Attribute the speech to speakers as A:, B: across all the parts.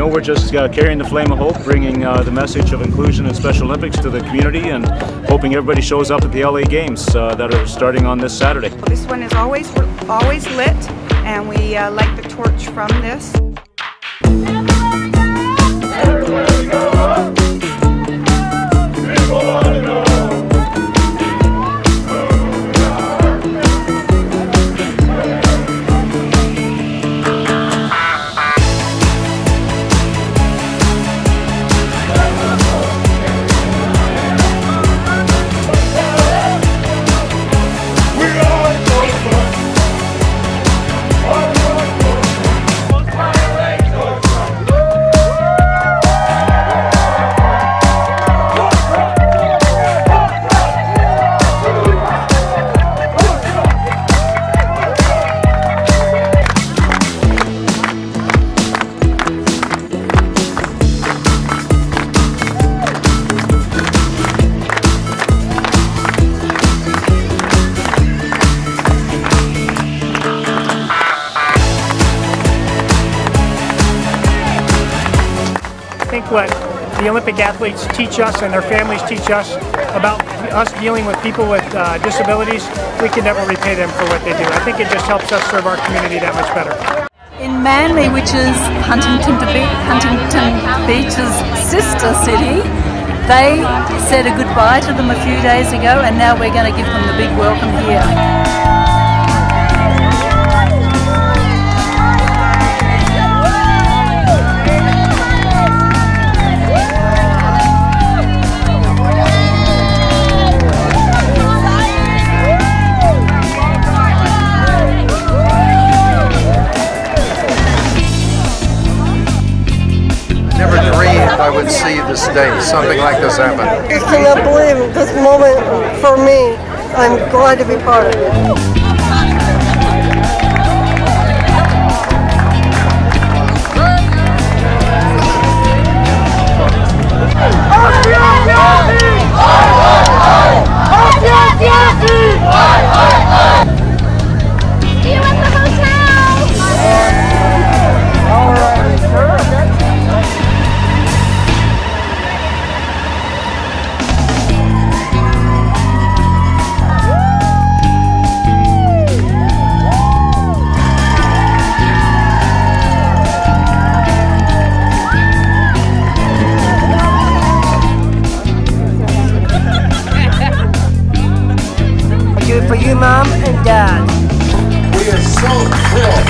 A: know, we're just uh, carrying the flame of hope, bringing uh, the message of inclusion in Special Olympics to the community, and hoping everybody shows up at the LA Games uh, that are starting on this Saturday.
B: This one is always always lit, and we uh, light the torch from this.
C: What the Olympic athletes teach us and their families teach us about us dealing with people with uh, disabilities, we can never repay them for what they do. I think it just helps us serve our community that much better.
D: In Manly, which is Huntington, Huntington Beach's sister city, they said a goodbye to them a few days ago and now we're going to give them the big welcome here.
E: I would see this day, something like this happen.
F: I cannot believe this moment for me. I'm glad to be part of it. Mom Dad.
E: We are so thrilled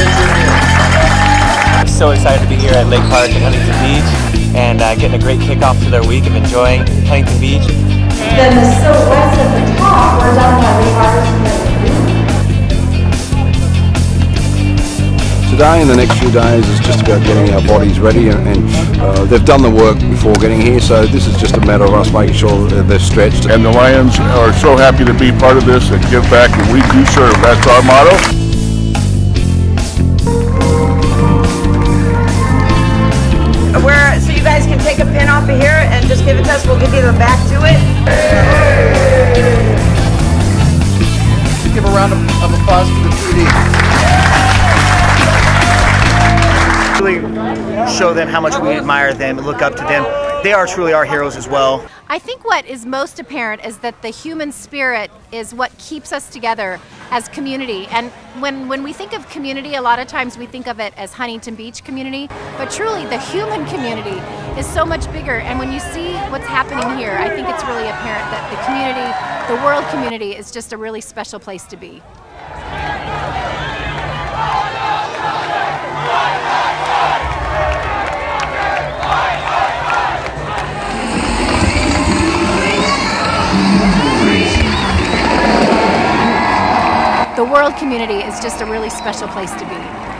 E: that you're here.
G: I'm so excited to be here at Lake Park in Huntington Beach and uh, getting a great kickoff to their week of enjoying Huntington Beach.
H: Then the silhouettes at the top were done by the artist
I: today and the next few days is just about getting our bodies ready and, and uh, they've done the work before getting here so this is just a matter of us making sure that they're stretched.
J: And the Lions are so happy to be part of this and give back and we do serve. That's our motto.
B: you guys can take a pin off of here and just give. We'll give you the back to it.
E: Give a round of, of applause for the
K: 2D. Show them how much we admire them and look up to them. They are truly our heroes as well.
L: I think what is most apparent is that the human spirit is what keeps us together as community. And when, when we think of community, a lot of times we think of it as Huntington Beach community, but truly the human community is so much bigger. And when you see what's happening here, I think it's really apparent that the community, the world community, is just a really special place to be. The world community is just a really special place to be.